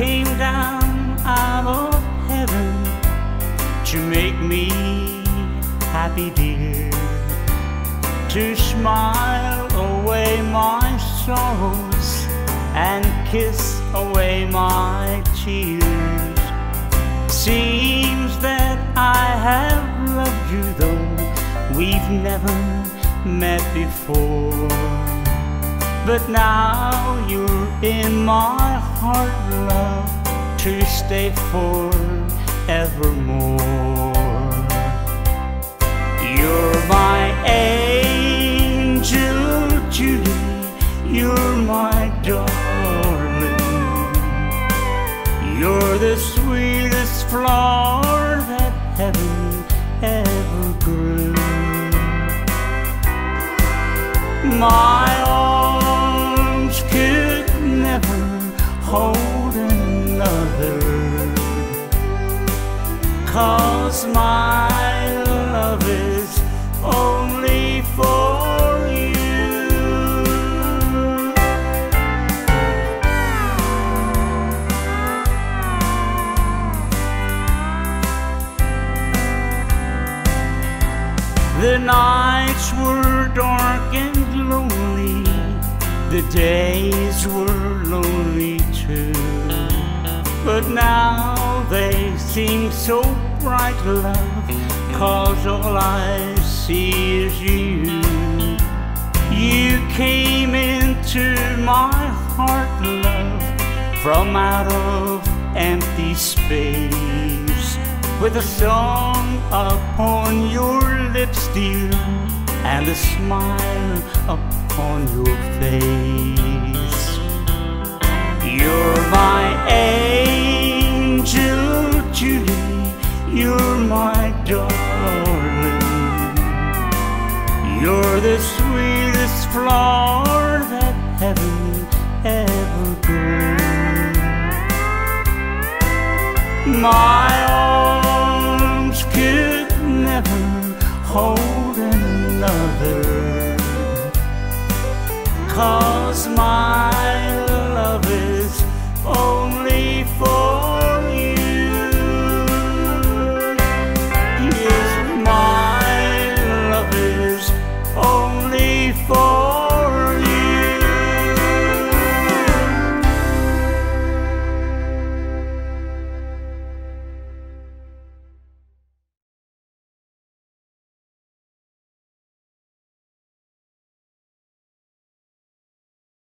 came down out of heaven to make me happy, dear. To smile away my sorrows and kiss away my tears. Seems that I have loved you though we've never met before. But now you're in my heart, love, to stay forevermore. You're my angel, Judy. You're my darling. You're the sweetest flower that heaven ever grew. My hold another. Cause my love is only for you. The nights were dark and lonely, the days were But now they seem so bright, love, cause all I see is you. You came into my heart, love, from out of empty space with a song upon your lips, dear, and a smile upon your face. my darling. You're the sweetest flower that heaven ever grew. My arms could never hold another, cause my